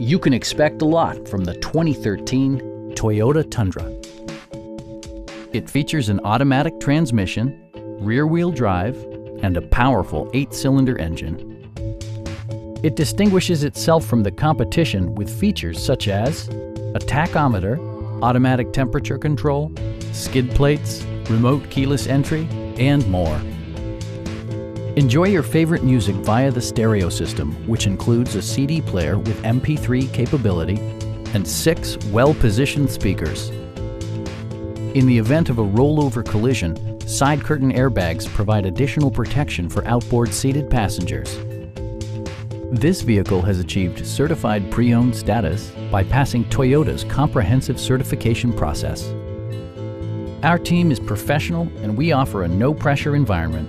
You can expect a lot from the 2013 Toyota Tundra. It features an automatic transmission, rear-wheel drive, and a powerful eight-cylinder engine. It distinguishes itself from the competition with features such as a tachometer, automatic temperature control, skid plates, remote keyless entry, and more. Enjoy your favorite music via the stereo system, which includes a CD player with MP3 capability and six well-positioned speakers. In the event of a rollover collision, side curtain airbags provide additional protection for outboard seated passengers. This vehicle has achieved certified pre-owned status by passing Toyota's comprehensive certification process. Our team is professional and we offer a no-pressure environment